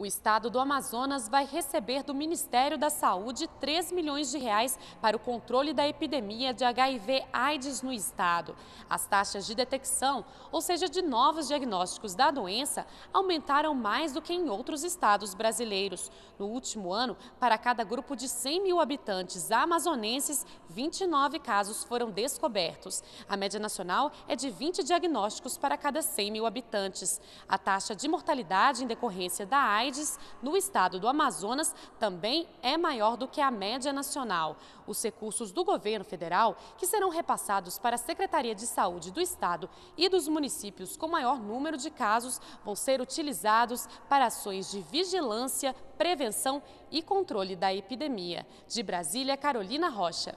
O estado do Amazonas vai receber do Ministério da Saúde 3 milhões de reais para o controle da epidemia de HIV/AIDS no estado. As taxas de detecção, ou seja, de novos diagnósticos da doença, aumentaram mais do que em outros estados brasileiros. No último ano, para cada grupo de 100 mil habitantes amazonenses, 29 casos foram descobertos. A média nacional é de 20 diagnósticos para cada 100 mil habitantes. A taxa de mortalidade em decorrência da AIDS AIDS no estado do Amazonas também é maior do que a média nacional. Os recursos do governo federal, que serão repassados para a Secretaria de Saúde do estado e dos municípios com maior número de casos, vão ser utilizados para ações de vigilância, prevenção e controle da epidemia. De Brasília, Carolina Rocha.